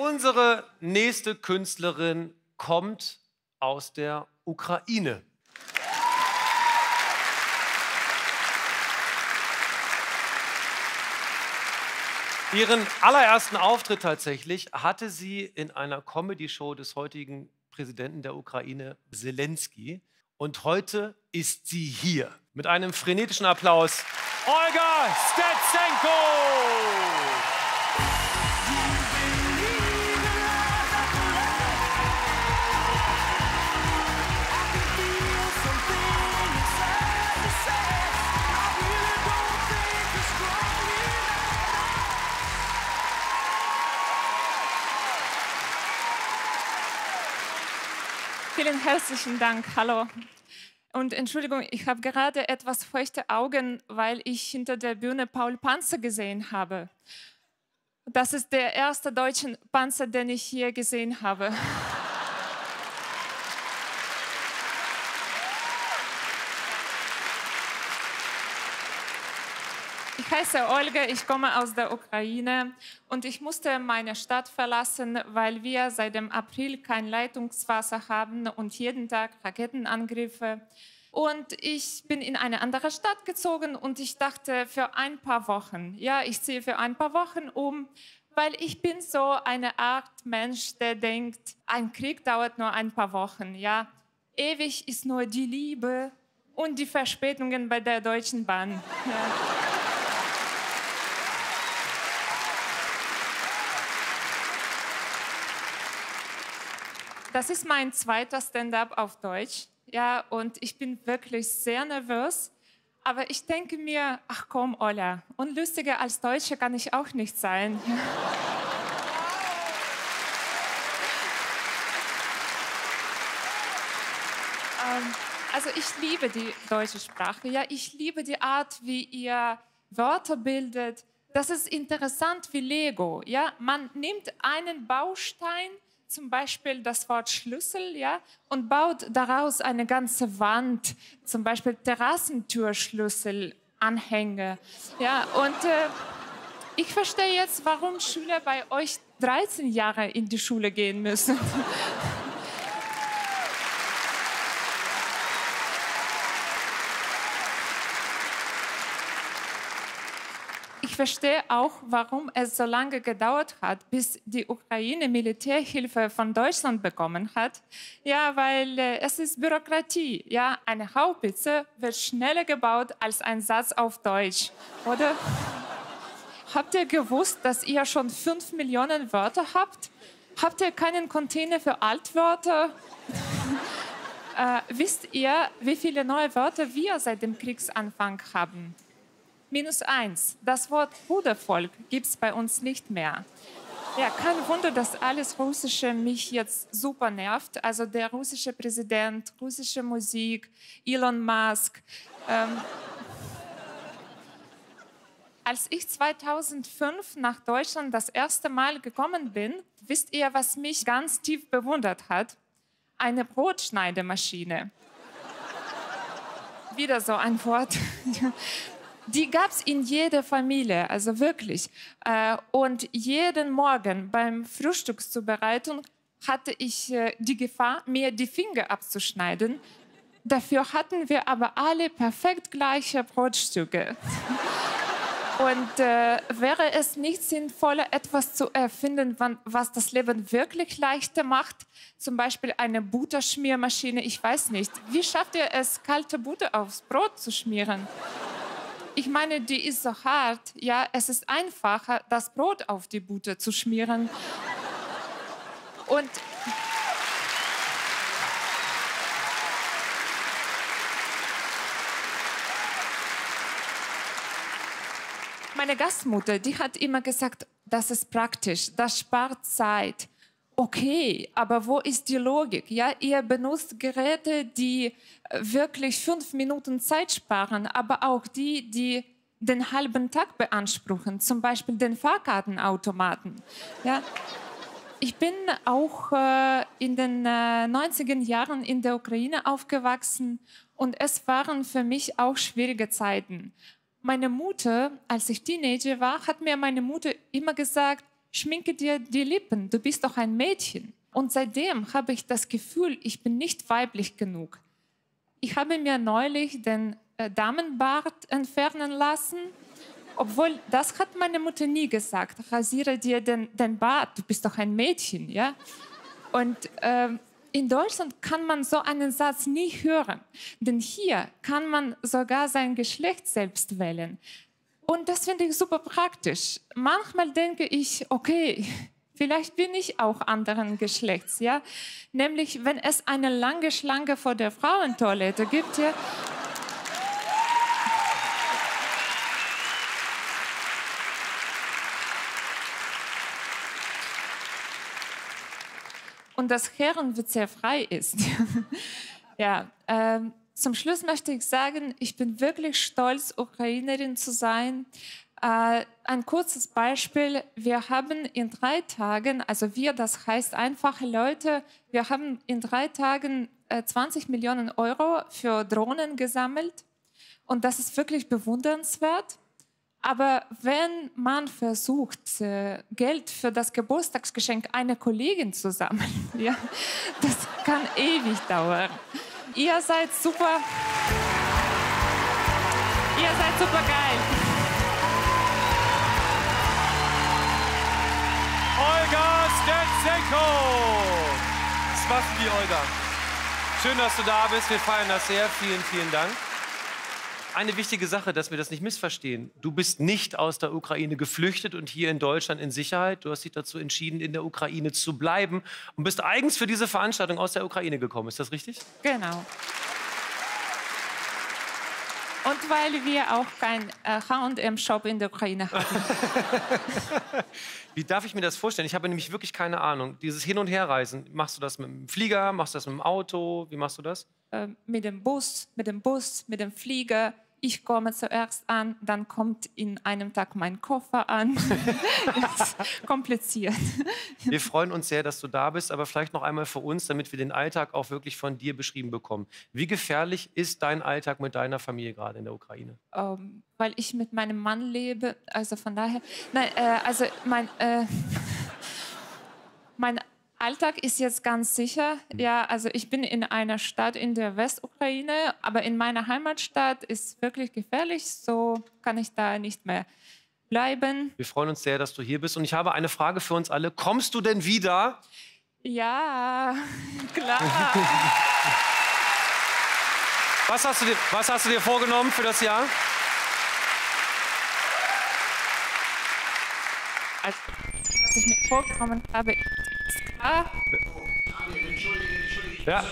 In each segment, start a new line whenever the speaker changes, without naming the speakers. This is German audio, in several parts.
Unsere nächste Künstlerin kommt aus der Ukraine. Ihren allerersten Auftritt tatsächlich hatte sie in einer Comedy-Show des heutigen Präsidenten der Ukraine, Zelensky. Und heute ist sie hier mit einem frenetischen Applaus. Olga Stetsenko!
Vielen herzlichen Dank. Hallo. Und Entschuldigung, ich habe gerade etwas feuchte Augen, weil ich hinter der Bühne Paul Panzer gesehen habe. Das ist der erste deutsche Panzer, den ich hier gesehen habe. Heiße Olga, ich komme aus der Ukraine und ich musste meine Stadt verlassen, weil wir seit dem April kein Leitungswasser haben und jeden Tag Raketenangriffe. Und ich bin in eine andere Stadt gezogen und ich dachte für ein paar Wochen, ja, ich ziehe für ein paar Wochen um, weil ich bin so eine Art Mensch, der denkt, ein Krieg dauert nur ein paar Wochen, ja. Ewig ist nur die Liebe und die Verspätungen bei der Deutschen Bahn. Ja. Das ist mein zweiter Stand-up auf Deutsch. Ja, und ich bin wirklich sehr nervös. Aber ich denke mir, ach komm, Ola, unlustiger als Deutsche kann ich auch nicht sein. ähm, also ich liebe die deutsche Sprache. Ja, ich liebe die Art, wie ihr Wörter bildet. Das ist interessant wie Lego. Ja, man nimmt einen Baustein zum Beispiel das Wort Schlüssel, ja, und baut daraus eine ganze Wand, zum Beispiel Terrassentürschlüssel, Anhänge, ja, und äh, ich verstehe jetzt, warum Schüler bei euch 13 Jahre in die Schule gehen müssen. verstehe auch, warum es so lange gedauert hat, bis die Ukraine Militärhilfe von Deutschland bekommen hat. Ja, weil äh, es ist Bürokratie. Ja, eine Haubitze wird schneller gebaut als ein Satz auf Deutsch, oder? habt ihr gewusst, dass ihr schon fünf Millionen Wörter habt? Habt ihr keinen Container für Altwörter? äh, wisst ihr, wie viele neue Wörter wir seit dem Kriegsanfang haben? Minus eins. Das Wort Brudervolk gibt es bei uns nicht mehr. Ja, kein Wunder, dass alles Russische mich jetzt super nervt. Also der russische Präsident, russische Musik, Elon Musk. Ähm, als ich 2005 nach Deutschland das erste Mal gekommen bin, wisst ihr, was mich ganz tief bewundert hat? Eine Brotschneidemaschine. Wieder so ein Wort. Die gab es in jeder Familie, also wirklich. Äh, und jeden Morgen beim Frühstückszubereitung hatte ich äh, die Gefahr, mir die Finger abzuschneiden. Dafür hatten wir aber alle perfekt gleiche Brotstücke. Und äh, wäre es nicht sinnvoller, etwas zu erfinden, was das Leben wirklich leichter macht? Zum Beispiel eine Butterschmiermaschine, ich weiß nicht. Wie schafft ihr es, kalte Butter aufs Brot zu schmieren? Ich meine, die ist so hart. Ja, es ist einfacher, das Brot auf die Butter zu schmieren. Und meine Gastmutter, die hat immer gesagt, das ist praktisch, das spart Zeit. Okay, aber wo ist die Logik? Ja, ihr benutzt Geräte, die äh, wirklich fünf Minuten Zeit sparen, aber auch die, die den halben Tag beanspruchen, zum Beispiel den Fahrkartenautomaten. Ja. Ich bin auch äh, in den äh, 90er Jahren in der Ukraine aufgewachsen und es waren für mich auch schwierige Zeiten. Meine Mutter, als ich Teenager war, hat mir meine Mutter immer gesagt, schminke dir die Lippen, du bist doch ein Mädchen. Und seitdem habe ich das Gefühl, ich bin nicht weiblich genug. Ich habe mir neulich den äh, Damenbart entfernen lassen, obwohl das hat meine Mutter nie gesagt. Rasiere dir den, den Bart, du bist doch ein Mädchen, ja. Und äh, in Deutschland kann man so einen Satz nie hören, denn hier kann man sogar sein Geschlecht selbst wählen. Und das finde ich super praktisch. Manchmal denke ich, okay, vielleicht bin ich auch anderen Geschlechts, ja. Nämlich, wenn es eine lange Schlange vor der Frauentoilette gibt, ja, und das Herrenwitz sehr frei ist. ja, ähm, zum Schluss möchte ich sagen, ich bin wirklich stolz, Ukrainerin zu sein. Äh, ein kurzes Beispiel. Wir haben in drei Tagen, also wir, das heißt einfache Leute, wir haben in drei Tagen äh, 20 Millionen Euro für Drohnen gesammelt. Und das ist wirklich bewundernswert. Aber wenn man versucht, äh, Geld für das Geburtstagsgeschenk einer Kollegin zu sammeln, ja, das kann ewig dauern. Ihr seid super. Ihr seid super geil.
Olga Stetsenko. War's für die Olga. Schön, dass du da bist. Wir feiern das sehr. Vielen, vielen Dank eine wichtige Sache, dass wir das nicht missverstehen. Du bist nicht aus der Ukraine geflüchtet und hier in Deutschland in Sicherheit. Du hast dich dazu entschieden, in der Ukraine zu bleiben und bist eigens für diese Veranstaltung aus der Ukraine gekommen. Ist das richtig?
Genau. Und weil wir auch keinen H&M-Shop in der Ukraine haben.
Wie darf ich mir das vorstellen? Ich habe nämlich wirklich keine Ahnung. Dieses Hin- und Herreisen, machst du das mit dem Flieger, machst du das mit dem Auto? Wie machst du das?
Äh, mit dem Bus, mit dem Bus, mit dem Flieger. Ich komme zuerst an, dann kommt in einem Tag mein Koffer an. kompliziert.
Wir freuen uns sehr, dass du da bist, aber vielleicht noch einmal für uns, damit wir den Alltag auch wirklich von dir beschrieben bekommen. Wie gefährlich ist dein Alltag mit deiner Familie gerade in der Ukraine?
Ähm, weil ich mit meinem Mann lebe, also von daher, nein, äh, also mein, äh, mein Alltag ist jetzt ganz sicher. Ja, also ich bin in einer Stadt in der Westukraine, aber in meiner Heimatstadt ist wirklich gefährlich. So kann ich da nicht mehr bleiben.
Wir freuen uns sehr, dass du hier bist. Und ich habe eine Frage für uns alle. Kommst du denn wieder?
Ja, klar.
was, hast du dir, was hast du dir vorgenommen für das Jahr?
Also, was ich mir vorgenommen habe,
Ah. Daniel, entschuldige, entschuldige. Ja.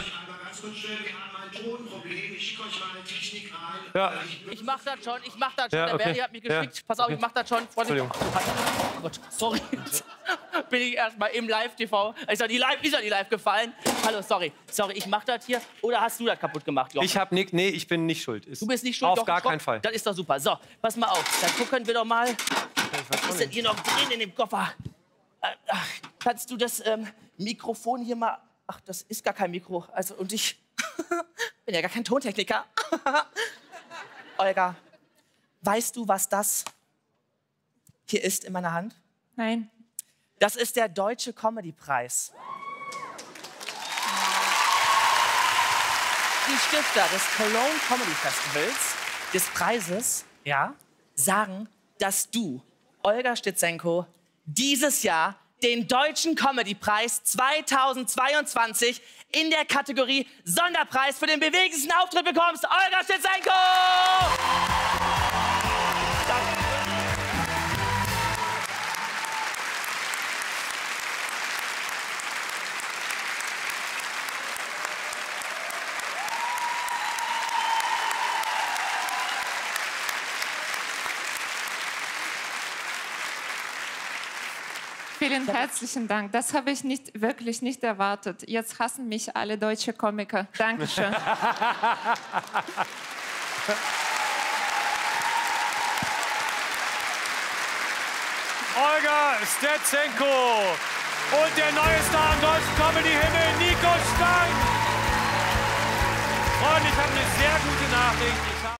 Ja.
Ich, mach das schon, ich mach das schon. Ja, okay. Der Berdi hat mich geschickt. Ja. Pass auf, okay. ich mach das schon. Freunde, oh Gott, sorry. Bin ich erstmal im Live-TV. Ist ja die Live, ist ja die Live gefallen. Hallo, sorry. Sorry, ich mach das hier. Oder hast du das kaputt gemacht,
Jochen? Ich hab nicht, nee, ich bin nicht schuld.
Ist du bist nicht schuld?
Auf Jochen, gar keinen Fall.
Das ist doch super. So, pass mal auf. Dann gucken wir doch mal. Was ist denn hier noch drin in dem Koffer? Ach, kannst du das ähm, Mikrofon hier mal. Ach, das ist gar kein Mikro. Also, und ich bin ja gar kein Tontechniker. Olga, weißt du, was das hier ist in meiner Hand?
Nein.
Das ist der Deutsche Comedy-Preis. Die Stifter des Cologne Comedy Festivals, des Preises, ja, sagen, dass du, Olga Stitzenko, dieses Jahr den Deutschen Comedy-Preis 2022 in der Kategorie Sonderpreis für den bewegendsten Auftritt bekommst. Olga Stitzenko!
Vielen herzlichen Dank. Das habe ich nicht, wirklich nicht erwartet. Jetzt hassen mich alle deutsche Komiker. Dankeschön.
Olga Stetsenko und der neue Star am deutschen Comedy-Himmel, Nico Stang. Freunde, ich habe eine sehr gute Nachricht.